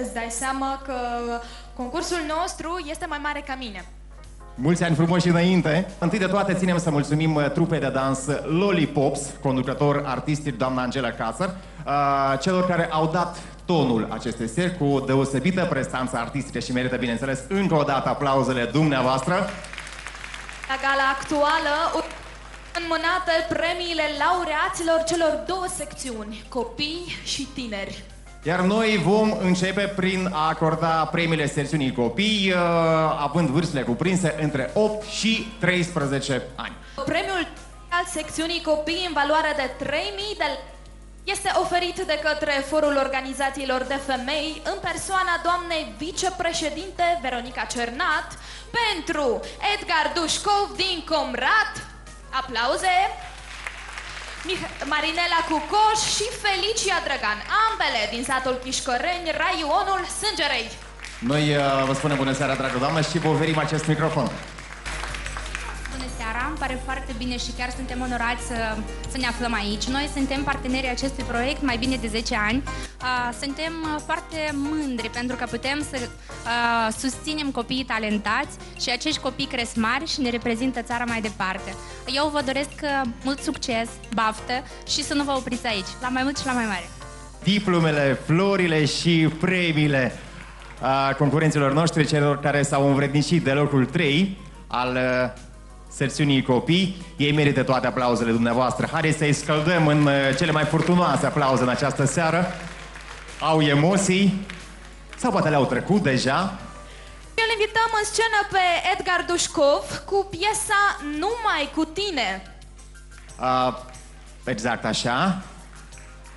îți dai seama că concursul nostru este mai mare ca mine. Mulți ani frumoși înainte. Întâi de toate ținem să mulțumim uh, trupei de dans Lollipops, conducător artistic doamna Angela Casar, uh, celor care au dat tonul acestei seri cu deosebită prestanță artistică și merită, bineînțeles, încă o dată aplauzele dumneavoastră. La gala actuală înmânate premiile laureaților celor două secțiuni, copii și tineri. Iar noi vom începe prin a acorda premiile secțiunii copii, uh, având vârstele cuprinse între 8 și 13 ani. Premiul al secțiunii copii în valoare de 3000 de este oferit de către Forul Organizațiilor de Femei în persoana doamnei vicepreședinte Veronica Cernat pentru Edgar Dușcov din Comrat. Aplauze! Mich- Marinela Cucoș și Felicia Drăgan, ambele din satul Chișcoreni, raionul Sângerei. Noi uh, vă spunem bună seara, dragă doamnă, și vă oferim acest microfon. Bună seara, îmi pare foarte bine și chiar suntem onorați să, să ne aflăm aici. Noi suntem partenerii acestui proiect mai bine de 10 ani. Uh, Suntem uh, foarte mândri pentru că putem să uh, susținem copiii talentați și acești copii cresc mari și ne reprezintă țara mai departe. Eu vă doresc uh, mult succes, baftă și să nu vă opriți aici, la mai mult și la mai mare. diplomele, florile și premiile a concurenților noștri, celor care s-au învrednicit de locul 3 al uh, secțiunii copii. Ei merită toate aplauzele dumneavoastră. Haideți să-i scăldăm în uh, cele mai furtunoase aplauze în această seară. Au emoții sau poate le-au trecut deja. Îl invităm în scenă pe Edgar Dușcov cu piesa Numai cu tine. Uh, exact așa.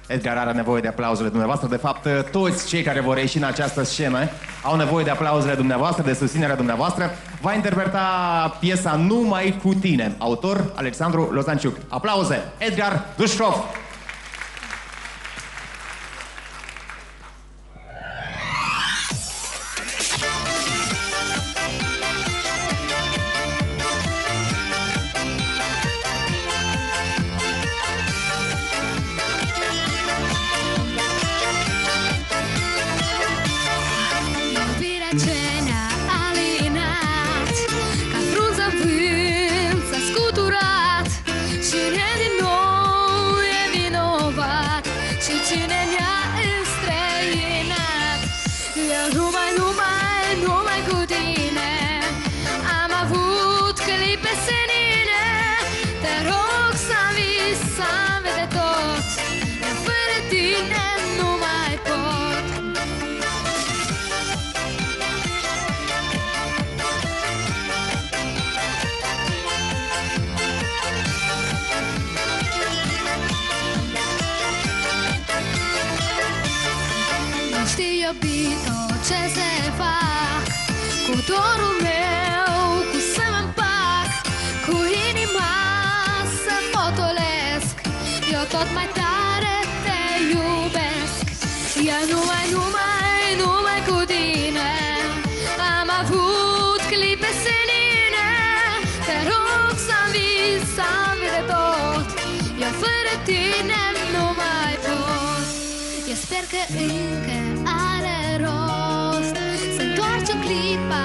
Edgar are nevoie de aplauzele dumneavoastră. De fapt, toți cei care vor ieși în această scenă au nevoie de aplauzele dumneavoastră, de susținerea dumneavoastră. Va interpreta piesa Numai cu tine. Autor Alexandru Lozanciuc. Aplauze! Edgar Dușcov! Tot mai tare te iubesc. Eu numai, numai, numai cu tine. Am avut clipe senine. Te rog să-mi vis, să-mi de tot. Eu fără tine nu mai pot. Eu sper că încă are rost Să întoarce clipa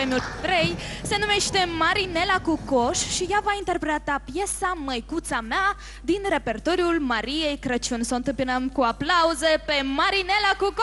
premiul 3 se numește Marinela cu coș și ea va interpreta piesa Măicuța mea din repertoriul Mariei Crăciun. Să o întâmpinăm cu aplauze pe Marinela cu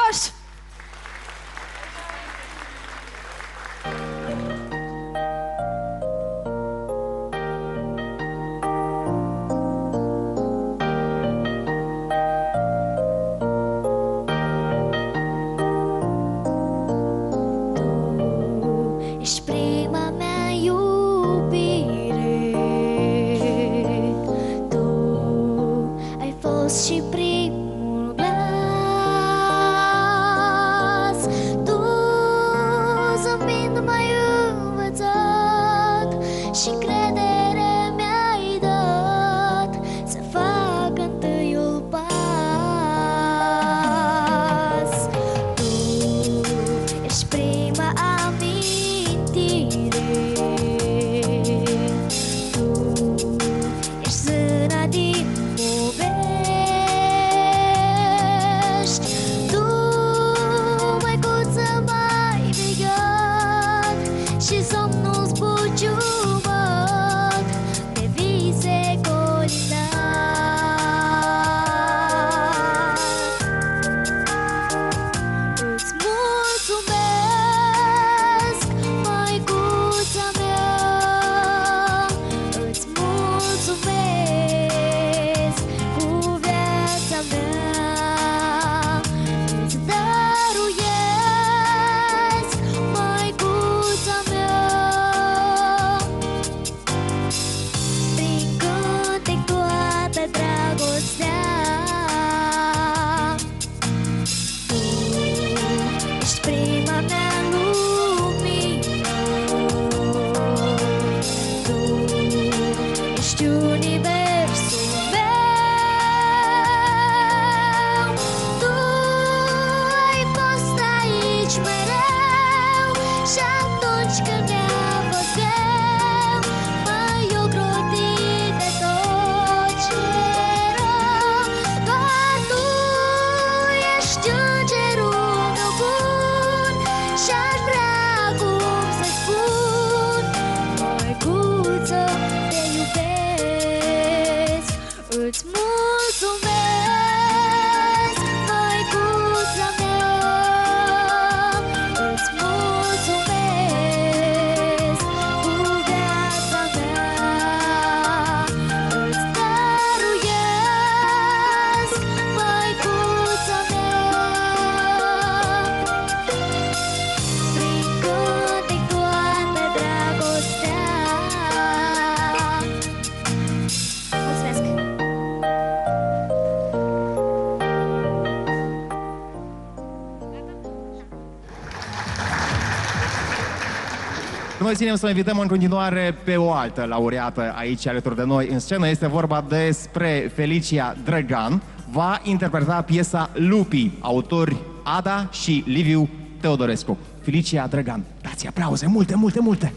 Noi ținem să o invităm în continuare pe o altă laureată aici alături de noi în scenă. Este vorba despre Felicia Drăgan. Va interpreta piesa Lupii, autori Ada și Liviu Teodorescu. Felicia Drăgan. Dați aplauze, multe, multe, multe!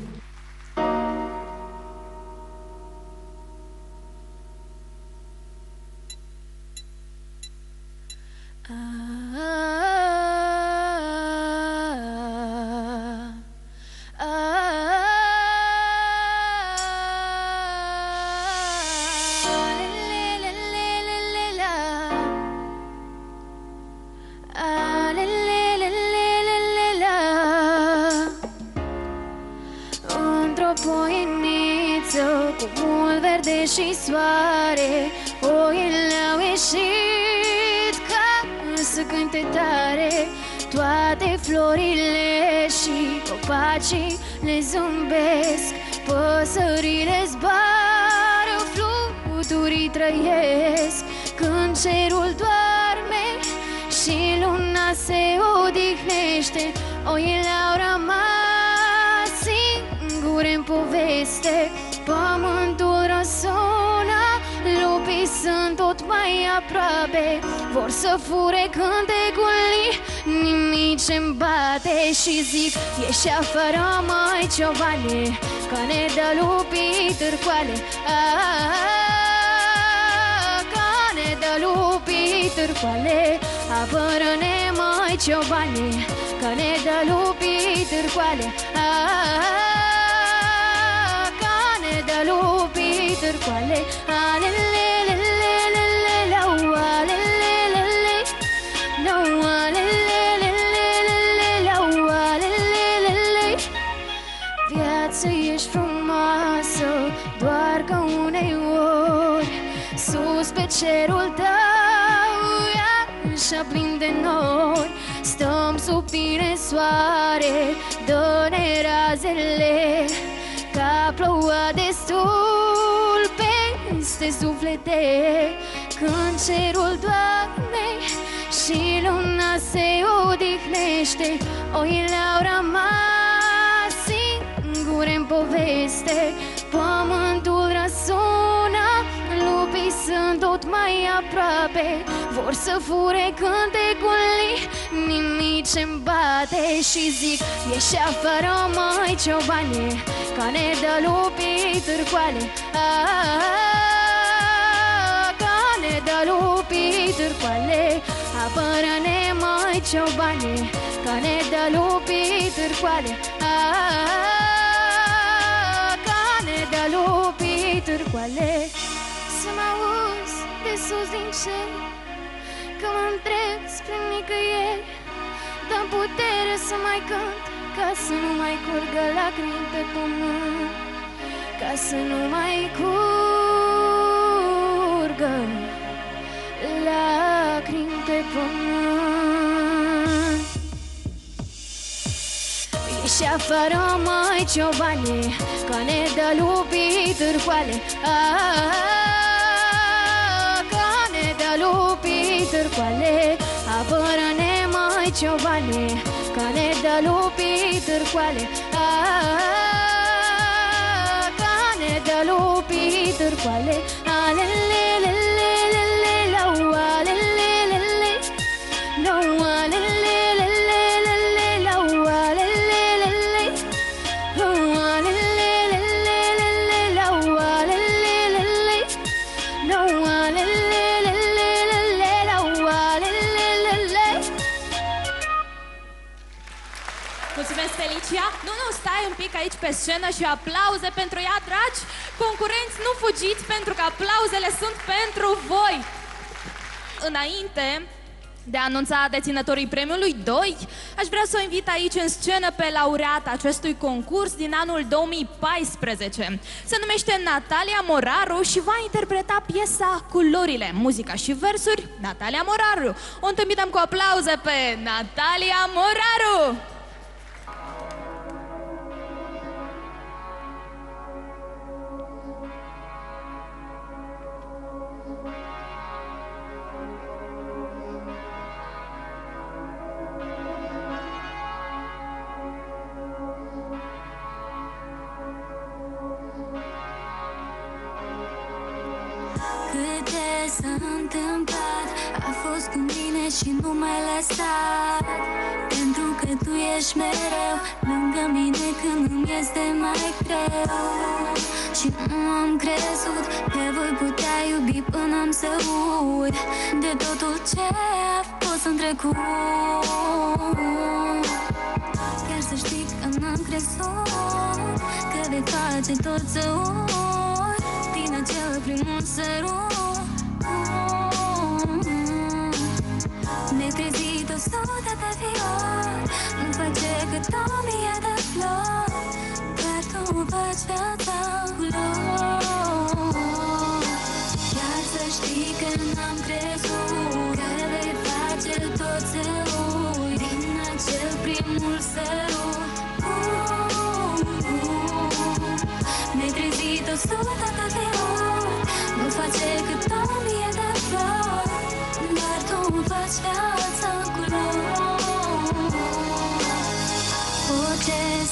Și zic, ieși afară mai ciobane Că ne dă lupii târcoale. Ah, Că ne dă lupii târcoale. Apără-ne mai ciobane Cane de lupi târcoale. Cane de lupi târcoale. Alelelelelele soare Dă-ne razele Ca ploua destul Peste suflete. Când cerul doarme Și luna se odihnește Oile au rămas singure în poveste. Pământul răsună Lupii sunt tot mai aproape. Vor să fure cântecul Nimic ce-mi bate și zic Ieși afară mai ciobane Cane de lupii târcoale. Cane de lupii târcoale. Apără-ne mai ciobane Cane de lupii târcoale. Cane de lupii târcoale Să mă auzi de sus din cer Că mă întreb spre nicăieri Dă putere să mai cânt Ca să nu mai curgă lacrimi pe pământ Ca să nu mai curgă lacrimi pe pământ. Ieși afară, mai ciobane Cane de lupii târcoale Cane ciobane Cane de lupii târcoale Cane de lupii târcoale aici pe scenă și aplauze pentru ea, dragi concurenți, nu fugiți pentru că aplauzele sunt pentru voi! Înainte de a anunța deținătorii premiului 2, aș vrea să o invit aici în scenă pe laureata acestui concurs din anul 2014. Se numește Natalia Moraru și va interpreta piesa Culorile, muzica și versuri Natalia Moraru. O întâmpinăm cu aplauze pe Natalia Moraru! Câte s-a întâmplat. A fost cu mine și nu mai lăsat. Pentru că tu ești mereu Lângă mine când îmi este mai greu. Și nu am crezut Că voi putea iubi până am să uit De totul ce a fost în trecut. Chiar să știi că n-am crezut Că vei face tot să uit. Din acel primul sărut. Ne trezit o sută de viori Nu face cât o mie de flori. Doar tu faci viața culori Chiar să știi că n-am crezut Că vei face tot să uit Din acel primul sărut. Ne trezit o sută de viori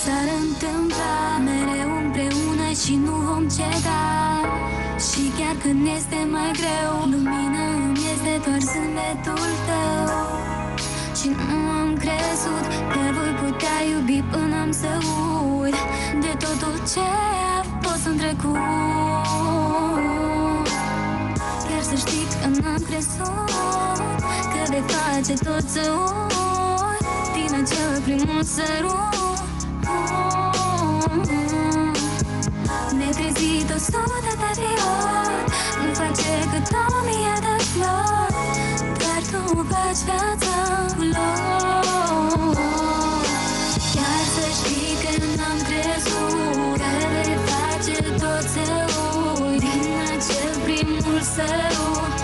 s-ar întâmpla Mereu împreună și nu vom ceda. Și chiar când este mai greu Lumina îmi este doar zâmbetul tău. Și nu am crezut Că voi putea iubi până am să uit De totul ce a fost în trecut. Chiar să știți că n-am crezut Că vei face tot să uit tine cel primul sărut trezit o sută de viori Nu face cât o mie de flori Dar tu faci viața culori Chiar să știi că n-am crezut Că vei face tot să uit Din acel primul sărut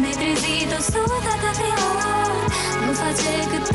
Ne-ai trezit o sută de viori Nu face cât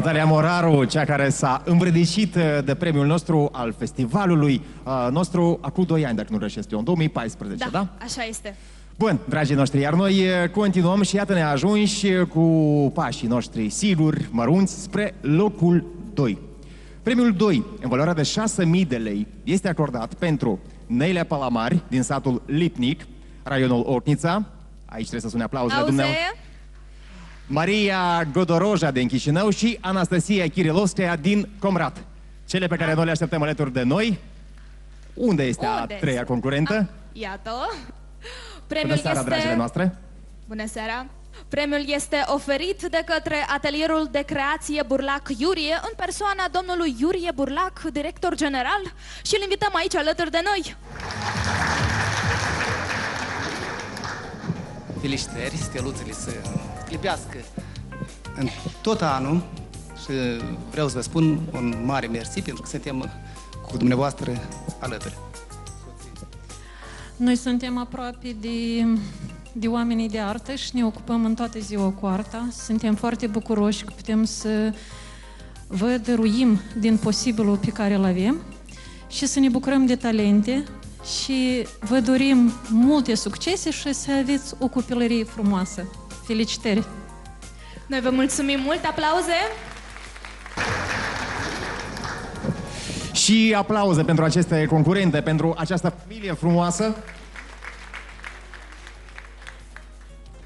Natalia Moraru, cea care s-a învredicit uh, de premiul nostru al festivalului uh, nostru acum 2 ani, dacă nu rășesc eu, în 2014, da? da? așa este. Bun, dragii noștri, iar noi uh, continuăm și iată ne ajungi cu pașii noștri siguri, mărunți, spre locul 2. Premiul 2, în valoare de 6.000 de lei, este acordat pentru Neile Palamari din satul Lipnic, raionul Ornița. Aici trebuie să sune aplauzele Auze? dumneavoastră. Maria Godoroja din Chișinău și Anastasia Kirilovskaya din Comrat. Cele pe care noi le așteptăm alături de noi. Unde este a Unde treia este? concurentă? Iată. Bună Premiul seara, este... dragile noastre! Bună seara! Premiul este oferit de către atelierul de creație Burlac Iurie în persoana domnului Iurie Burlac, director general și îl invităm aici alături de noi. Felicitări, steluțele să lipească în tot anul și vreau să vă spun un mare mersi pentru că suntem cu dumneavoastră alături. Noi suntem aproape de, de oamenii de artă și ne ocupăm în toată ziua cu arta. Suntem foarte bucuroși că putem să vă dăruim din posibilul pe care îl avem și să ne bucurăm de talente și vă dorim multe succese și să aveți o copilărie frumoasă. Felicitări! Noi vă mulțumim mult, aplauze! Și aplauze pentru aceste concurente, pentru această familie frumoasă.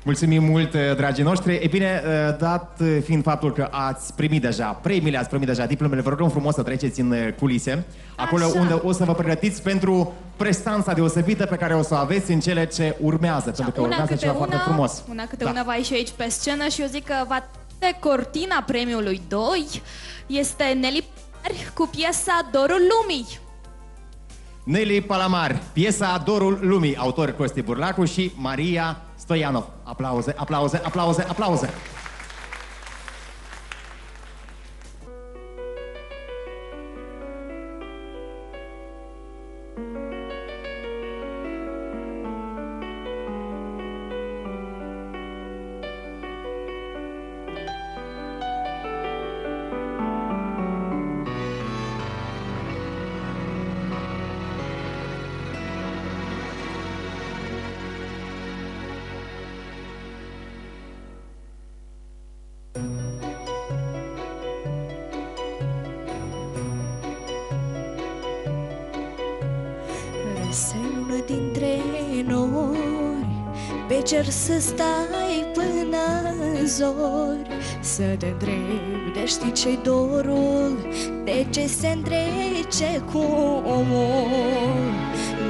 Mulțumim mult, eh, dragii noștri. E bine, eh, dat eh, fiind faptul că ați primit deja premiile, ați primit deja diplomele, vă rugăm frumos să treceți în eh, culise, acolo Așa. unde o să vă pregătiți pentru prestanța deosebită pe care o să o aveți în cele ce urmează, pentru că una urmează câte ceva una, foarte frumos. Una câte Da. una va ieși aici pe scenă și eu zic că va de cortina premiului 2 este Nelly Pari cu piesa Dorul Lumii. Nelly Palamar, piesa Dorul Lumii, autor Costi Burlacu și Maria Stoianov. Aplauze, aplauze, aplauze, aplauze! De știi ce dorul De ce se întrece cu omul?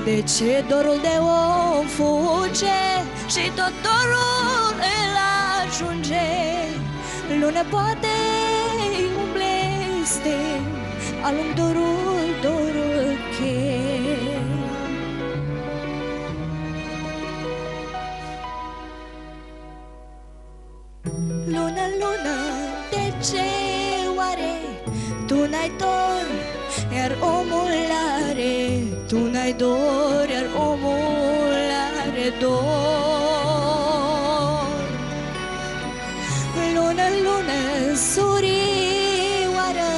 De ce dorul de om fuge Și tot dorul îl ajunge? Luna poate umbleste Alung dorul, dorul che Luna, luna, de ce oare Tu n-ai dor, iar omul are Tu n-ai dor, iar omul are dor. Lună, lună, surioară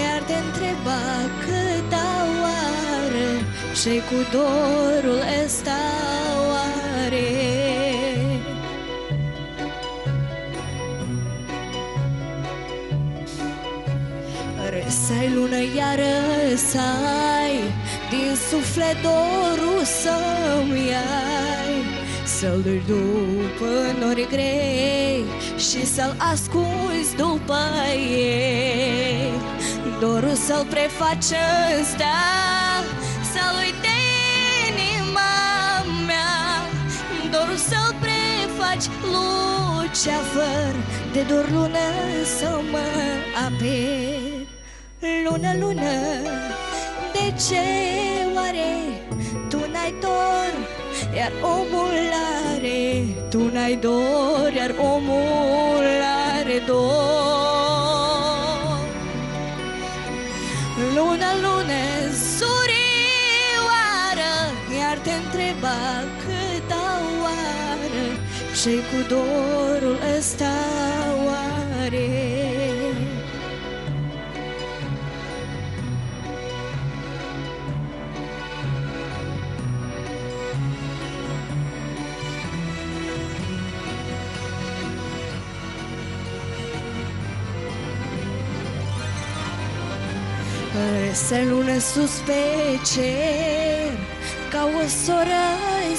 Iar te întreba câta oară ce cu dorul ăsta lună iar răsai Din suflet dorul să-mi iai Să-l duci după nori grei Și să-l ascunzi după ei. Dorul să-l prefaci în stea Să-l uite inima mea. Dorul să-l prefaci luceafăr De dor lună să mă aper Lună, lună, de ce oare tu n-ai dor, iar omul are Tu n-ai dor, iar omul are dor. Lună, lună, surioară Iar te întreba câta oară ce cu dorul ăsta oare Se lună sus pe cer Ca o soră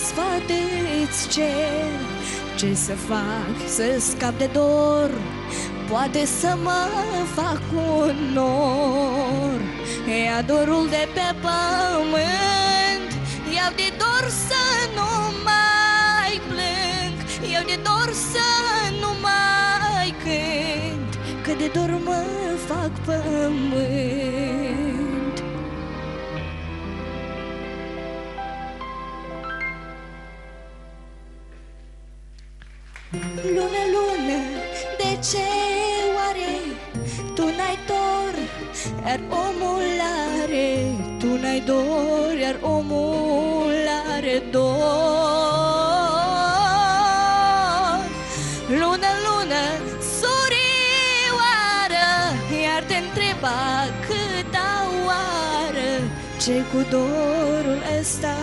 sfate îți cer Ce să fac să scap de dor Poate să mă fac un nor. Ia dorul de pe pământ Iau de dor să nu mai plâng Iau de dor să nu mai cânt Că de dor mă fac pământ Lună, lună, de ce oare Tu n-ai dor, iar omul are Tu n-ai dor, iar omul are dor. Lună, lună, surioară Iar te întreba câta oară Ce cu dorul ăsta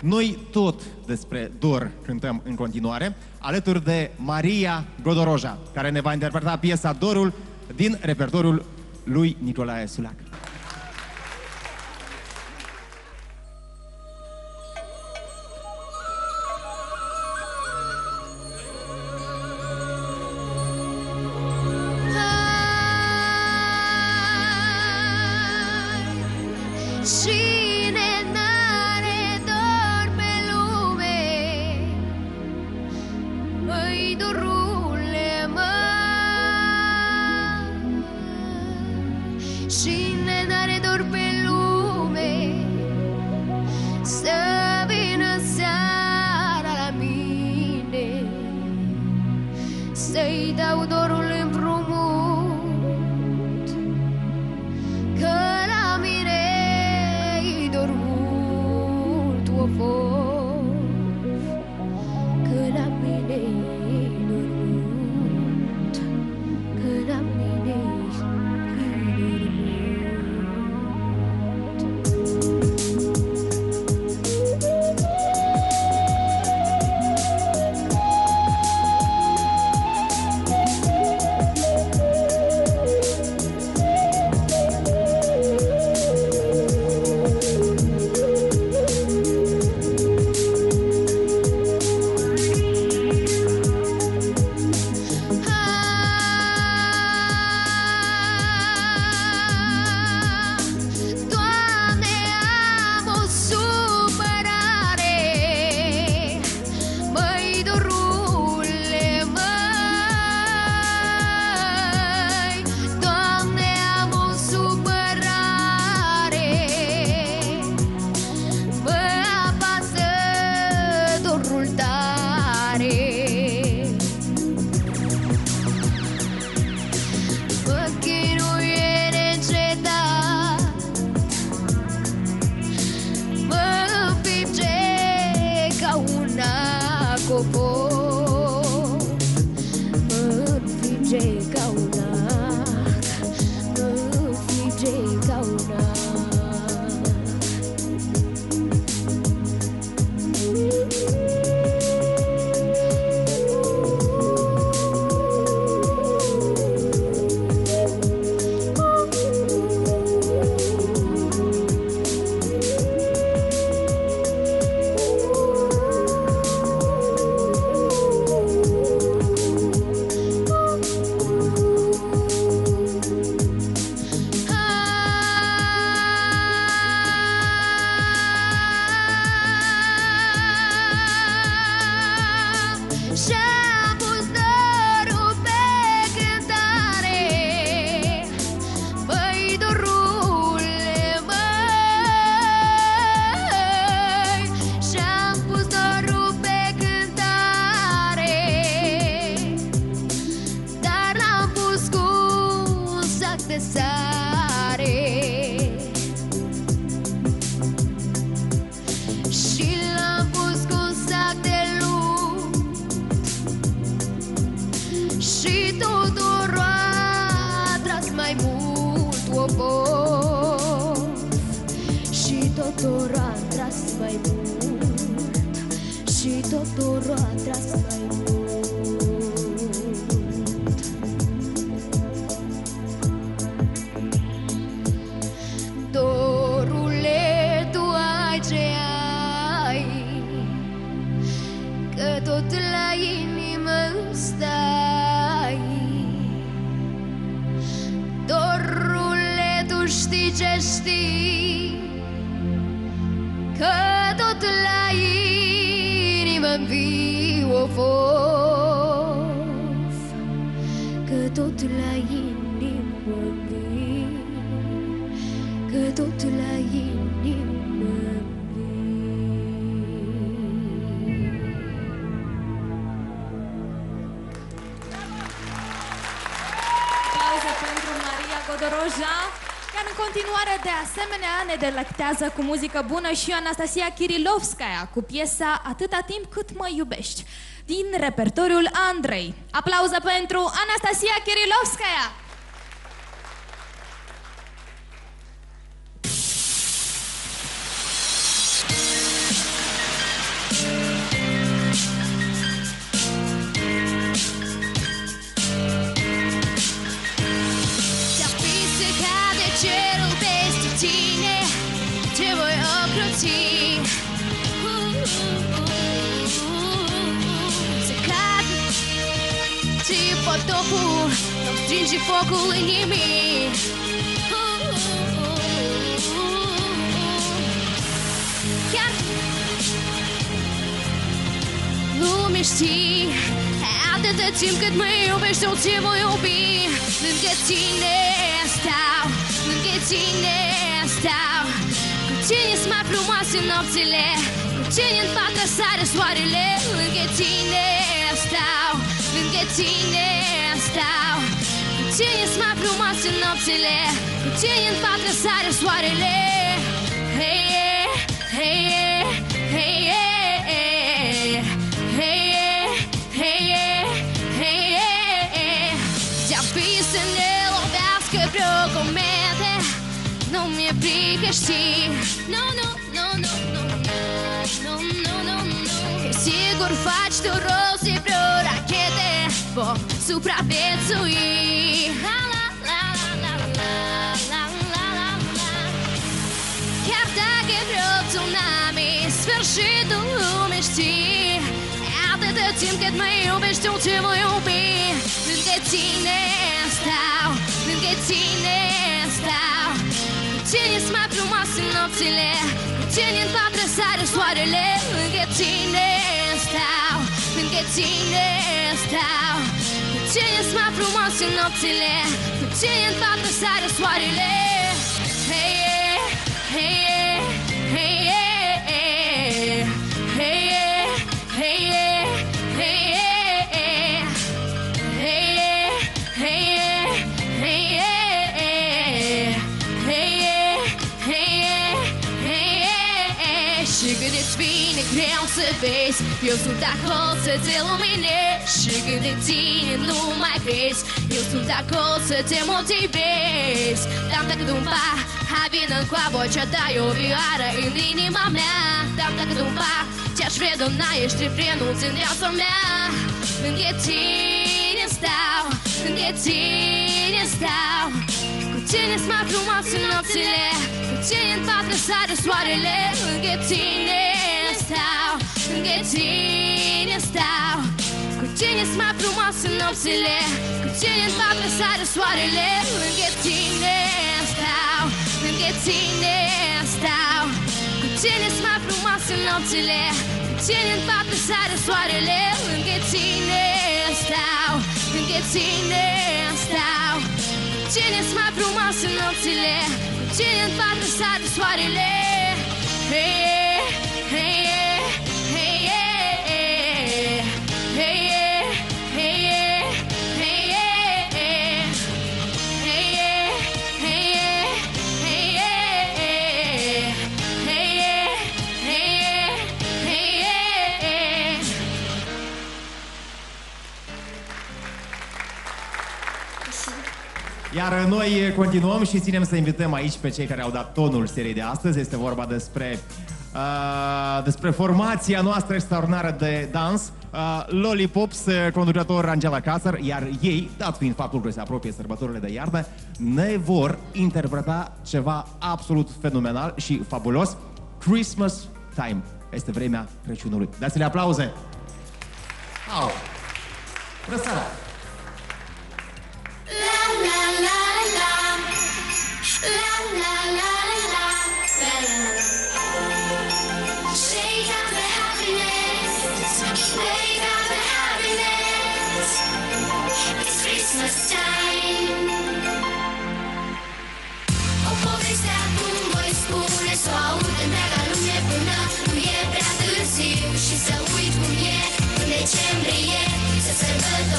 Noi tot despre dor cântăm în continuare, alături de Maria Godoroja, care ne va interpreta piesa Dorul din repertoriul lui Nicolae Sulac. Delectează cu muzică bună și Anastasia Kirilovskaya cu piesa Atâta timp cât mă iubești din repertoriul Andrei. Aplauze pentru Anastasia Kirilovskaya! ti. Secado de potopo, não tinge fogo em mim. Lumesti, atë të tim këtë më i ubi, shtë u që më i ubi Në në këtë ti në stau, në këtë ti Încine-ți mai frumoase nopțile? Încine-n toată sare soarele? Lângă tine stau Lângă tine stau. Încine-ți mai frumoase nopțile? Încine-n toată sare soarele? Hei, hei, hei, hei, hei să ne lovească vreo comete? Nu mi-e frică, știi. Sigur faci tu rost de vreo rachete Vom supraviețui La, la, la, la, la, la, la, la, la Chiar dacă vreo tsunami Sfârșitul lumii știi Atâta timp cât mă iubești Eu te voi iubi Lângă tine stau Lângă tine stau Cine-s mai frumos în nopțile? Cine în toată sare soarele? Lângă tine stau, lângă tine stau Cine-s mai frumos în nopțile? Cine în toată sare soarele? Hey, yeah, hey, yeah. Vezi Eu sunt acolo să te luminezi Și când de tine nu mai crezi Eu sunt acolo să te motivezi. Dam dacă un pa, hai vină cu vocea ta E o vioară în inima mea. Dam dacă un pa, te-aș redona Ești refrenul în viața mea. Lângă tine stau Lângă tine stau Cu tine-s mai frumoase nopțile Cu tine în pat răsare soarele Lângă tine stau Lângă tine stau. Cu tine-s mai frumoase nopțile? Cu tine în pat răsare soarele? Lângă tine stau Lângă tine stau. Cu tine-s mai frumoase nopțile? Cu tine în pat răsare soarele? Lângă tine stau Lângă tine stau. Cu tine-s mai frumoase nopțile? Cu tine în pat răsare soarele? Hey, hey, hey, Iar noi continuăm și ținem să invităm aici pe cei care au dat tonul seriei de astăzi. Este vorba despre, uh, despre formația noastră extraordinară de dans, uh, Lollipops, uh, conducător Angela Casar, iar ei, dat fiind faptul că se apropie sărbătorile de iarnă, ne vor interpreta ceva absolut fenomenal și fabulos, Christmas Time. Este vremea Crăciunului. Dați-le aplauze! Au! Bună seara!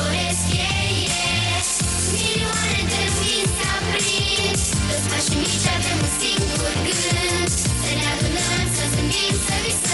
Sărbătoresc ei Milioane de lumini s-a prins Toți mari și mici avem un singur gând. Să ne adunăm, să zâmbim, să visăm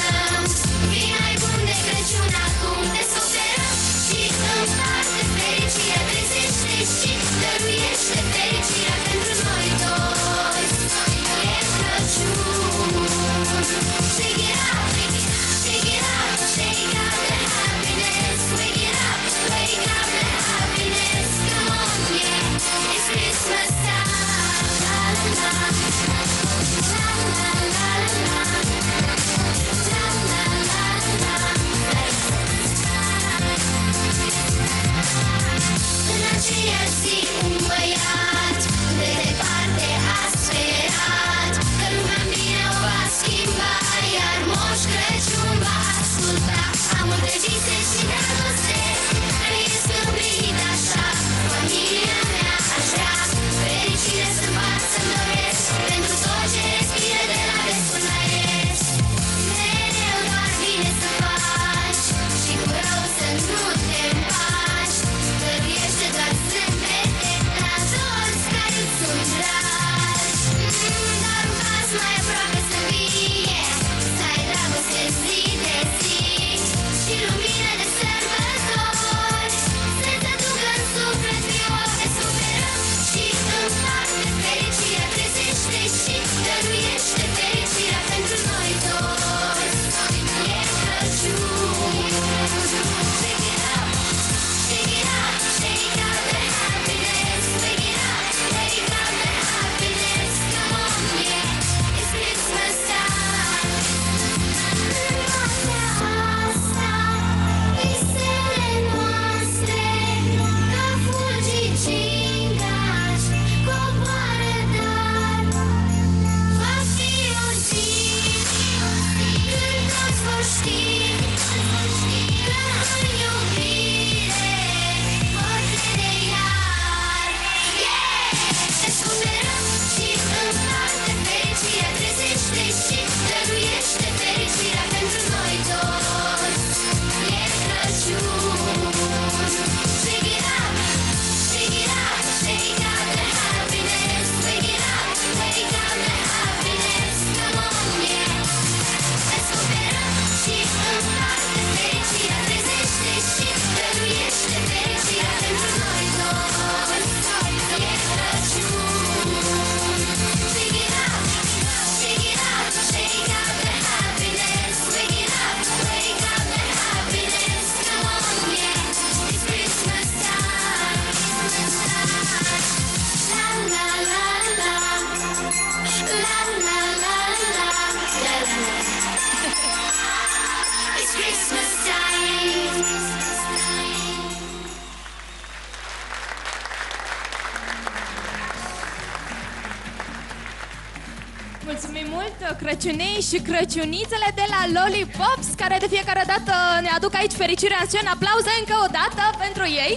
și Crăciunițele de la Lollipops Care de fiecare dată ne aduc aici fericirea în scenă. Aplauze încă o dată pentru ei.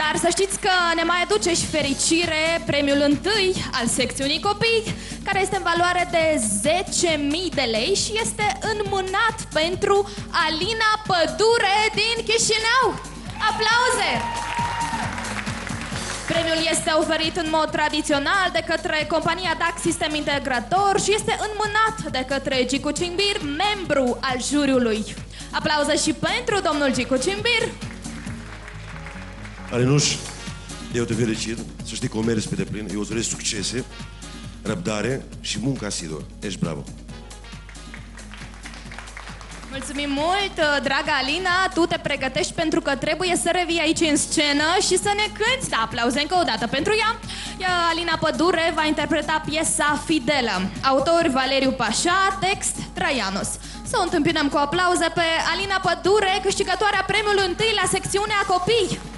Dar să știți că ne mai aduce și fericire Premiul întâi al secțiunii copii Care este în valoare de 10.000 de lei Și este înmânat pentru Alina Pădure din Chișinău. Aplauze! Premiul este oferit în mod tradițional de către compania DAC Sistem Integrator și este înmânat de către Gicu Cimbir, membru al juriului. Aplauze și pentru domnul Gicu Cimbir. Alenuș, eu te felicit, să știi că o meriți pe deplin, eu îți doresc succese, răbdare și muncă asiduă. Ești bravo! Mulțumim mult, draga Alina, tu te pregătești pentru că trebuie să revii aici în scenă și să ne cânti. Da, aplauze încă o dată pentru ea. ea. Alina Pădure va interpreta piesa Fidelă. Autor Valeriu Pașa, text Traianus. Să o întâmpinăm cu aplauze pe Alina Pădure, câștigătoarea premiului întâi la secțiunea copii.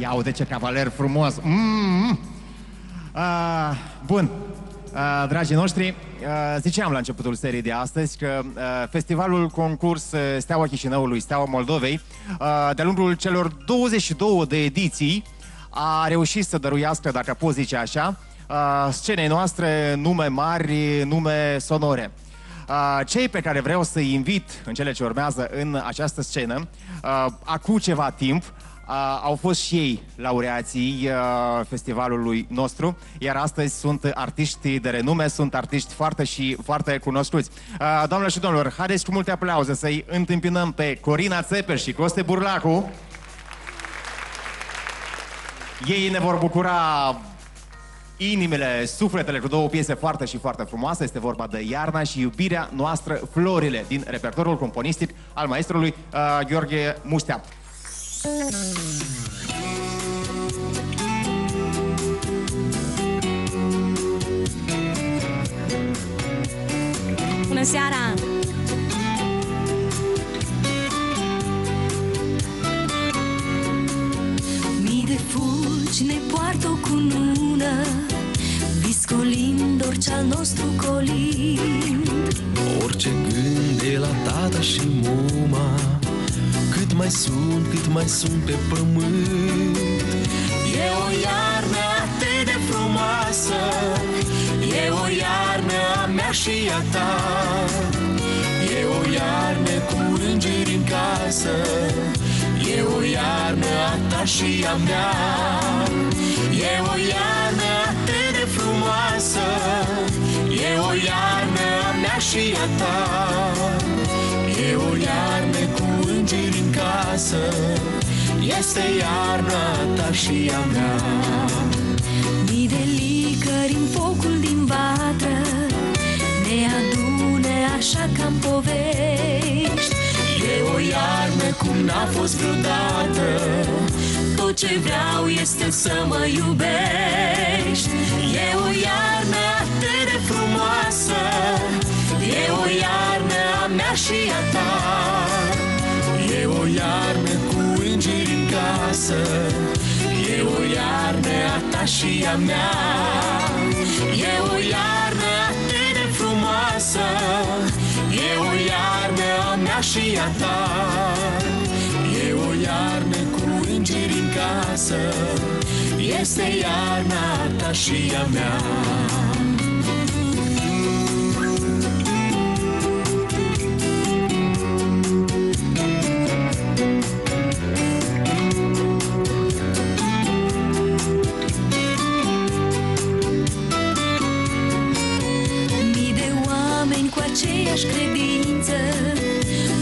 Ia uite ce cavaler frumos! Mm-hmm. Uh, bun, uh, dragii noștri, uh, ziceam la începutul serii de astăzi că uh, festivalul concurs uh, Steaua Chișinăului, Steaua Moldovei, uh, de-a lungul celor 22 de ediții, a reușit să dăruiască, dacă pot zice așa, uh, scenei noastre nume mari, nume sonore. Uh, cei pe care vreau să-i invit în cele ce urmează în această scenă, uh, acum ceva timp, uh, au fost și ei laureații uh, festivalului nostru, iar astăzi sunt artiști de renume, sunt artiști foarte și foarte cunoscuți. Uh, doamnelor și domnilor, haideți cu multe aplauze să-i întâmpinăm pe Corina Țeper și Coste Burlacu. Ei ne vor bucura inimile, sufletele cu două piese foarte și foarte frumoase. Este vorba de Iarna și iubirea noastră, Florile, din repertoriul componistic al maestrului uh, Gheorghe Mustea. Bună seara! Mii de fulgi ne poartă o cunună Viscolind orice al nostru colind Orice gând de la tata și muma Cât mai sunt, cât mai sunt pe pământ. E o iarnă atât de frumoasă E o iarnă a mea și a ta. E o iarnă cu îngeri în casă E o iarnă a ta și a mea. E o iarnă atât de frumoasă E o iarnă a mea și a ta. E o iarnă cu îngeri în casă. Este iarna ta și a mea. Mii de licări în focul din vatră Ne adune așa ca în povești. E o iarnă cum n-a fost vreodată. Tot ce vreau este să mă iubești. E o iarnă atât de frumoasă. E o iarnă a mea și a ta. E o iarnă cu îngeri în casă. E o iarnă a ta și a mea. E o iarnă atât de frumoasă. E o iarnă a mea și a ta. E o iarnă cu îngeri în casă. Este iarna ta și a mea aceeași credință.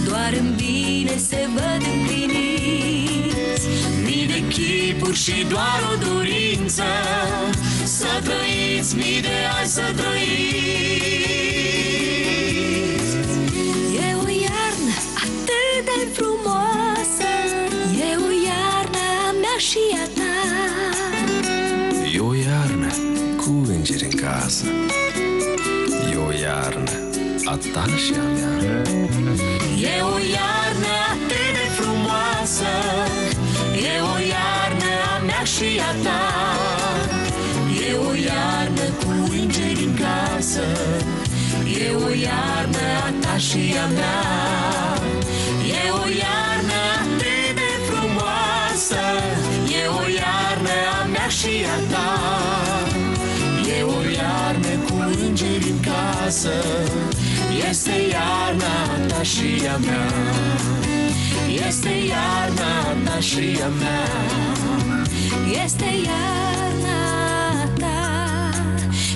Doar în bine se văd împliniți. Mii de chipuri și doar o dorință. Să trăiți mii de ani să trăiți. E o iarnă atât de frumoasă. E o iarnă a mea și a ta. E o iarnă cu îngeri în casă. E o iarnă a ta și a mea E o iarnă atât de frumoasă E o iarnă a mea și a ta. E o iarnă cu îngeri în casă E o iarnă a ta și a mea. E o iarnă atât de frumoasă E o iarnă a mea și a ta. E o iarnă cu îngeri în casă Este iarna ta și a mea. Este iarna ta și a mea. Este iarna ta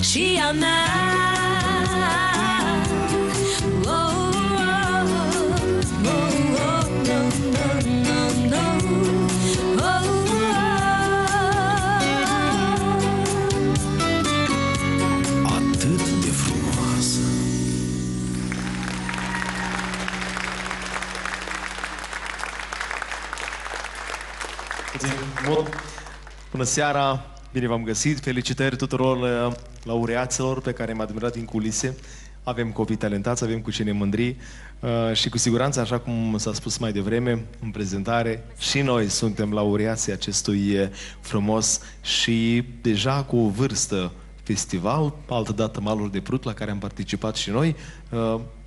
și a mea Bună seara, bine v-am găsit. Felicitări tuturor uh, laureaților pe care m-a admirat din culise. Avem copii talentați, avem cu ce ne mândri uh, și cu siguranță, așa cum s-a spus mai devreme în prezentare, și noi suntem laureații acestui uh, frumos și deja cu o vârstă festival, altădată Malul de Prut, la care am participat și noi.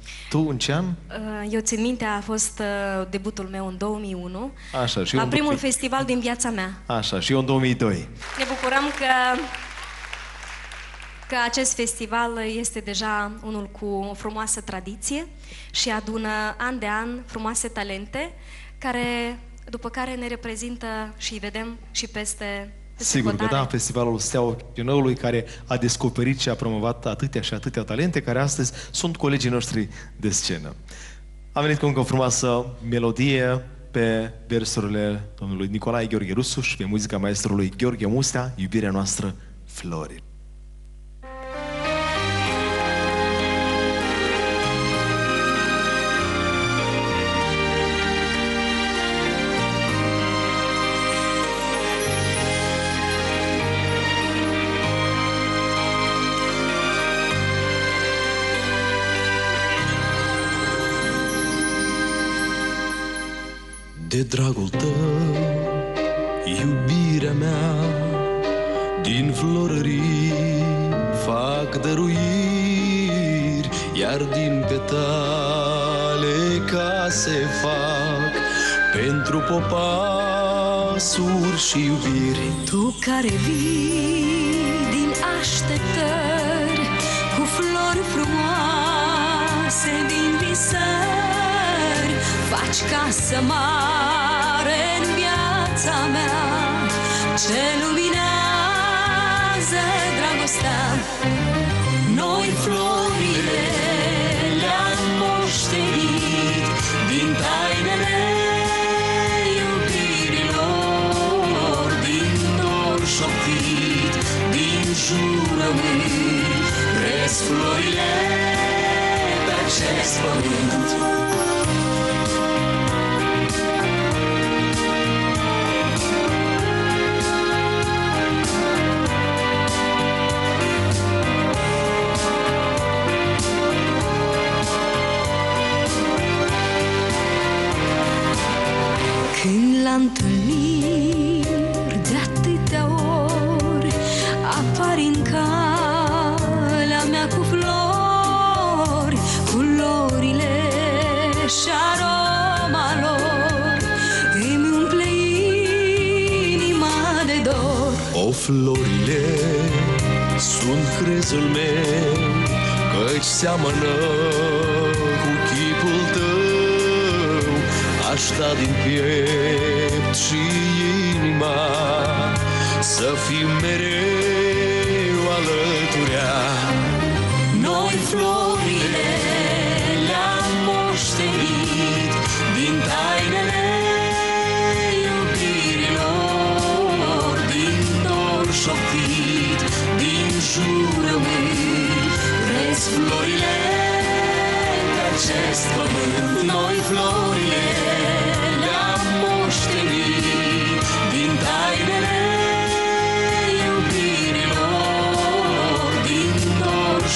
Uh, tu în ce an? Uh, Eu țin minte, a fost uh, debutul meu în 2001, Așa, și la eu în primul două- festival din viața mea. Așa, și eu în 2002. Ne bucurăm că, că acest festival este deja unul cu o frumoasă tradiție și adună an de an frumoase talente, care, după care ne reprezintă și îi vedem și peste, peste Sigur că hotare. da, Festivalul Steaua Chișinăului, care a descoperit și a promovat atâtea și atâtea talente, care astăzi sunt colegii noștri de scenă. Am venit cu încă o frumoasă melodie pe versurile domnului Nicolae Gheorghe Rusu și pe muzica maestrului Gheorghe Mustea, iubirea noastră, Flori. De dragul tău, iubirea mea, din florării fac dăruiri, iar din petale ca se fac pentru popasuri și iubiri. Tu care vii din așteptări Cu flori frumoase din visări Faci casă mare în viața mea? Ce luminează dragostea? Noi florile le-am moștenit Din tainele iubirilor Din dor șoptit, din jurământ Cresc florile pe acest pământ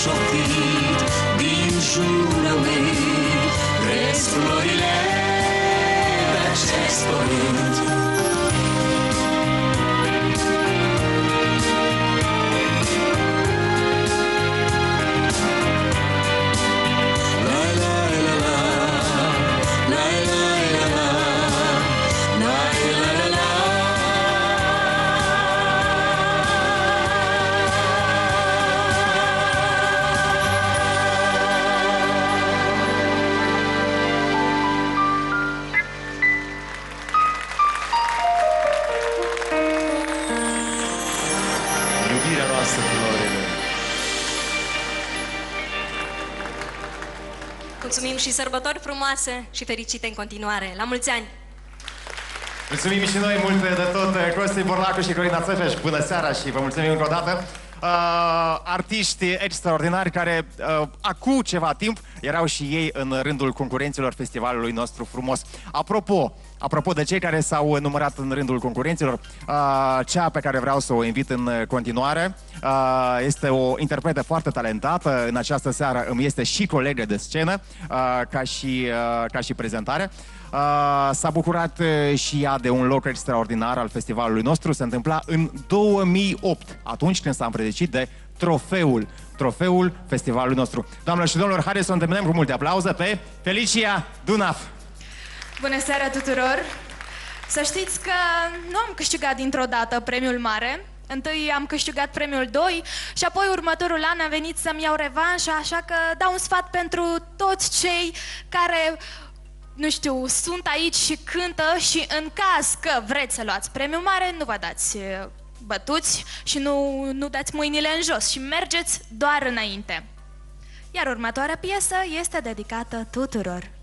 dor șoptit, din jurământ Cresc florile pe sărbători frumoase și fericite în continuare. La mulți ani! Mulțumim și noi mult de tot, Costi Borlacu și Corina Țăfeș. Bună seara și vă mulțumim încă o dată. Uh, artiști extraordinari care uh, acum ceva timp erau și ei în rândul concurenților festivalului nostru frumos. Apropo, apropo de cei care s-au numărat în rândul concurenților, uh, cea pe care vreau să o invit în continuare uh, este o interpretă foarte talentată. În această seară îmi este și colegă de scenă, uh, ca, și, uh, ca și prezentare. Uh, s-a bucurat uh, și ea de un loc extraordinar al festivalului nostru. Se întâmpla în 2008, atunci când s-a împredicit de trofeul, trofeul festivalului nostru. Doamnelor și domnilor, haideți să o întâmpinăm cu multe aplauze pe Felicia Dunaf. Bună seara tuturor! Să știți că nu am câștigat dintr-o dată premiul mare. Întâi am câștigat premiul 2 și apoi următorul an a venit să-mi iau revanșa, așa că dau un sfat pentru toți cei care nu știu, sunt aici și cântă și în caz că vreți să luați premiul mare, nu vă dați eh, bătuți și nu, nu dați mâinile în jos și mergeți doar înainte. Iar următoarea piesă este dedicată tuturor.